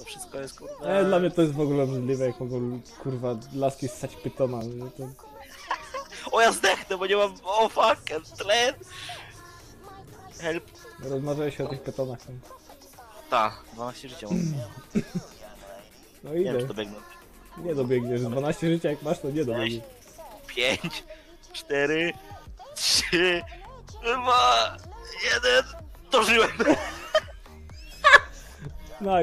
To wszystko jest kurwa... E, dla mnie to jest w ogóle obrzydliwe, jak mogą kurwa laski ssać pytona. nie? To... O, ja zdechnę, bo nie mam... O, fuck, tlen! Help. Rozmawiałeś o tych pytonach. Ta, 12 życia mam. No Nie wiem, idę. czy to. Nie dobiegniesz. 12 życia jak masz, to nie dobiegniesz. 5, 4, 3, 2, 1... Dożyłem! No i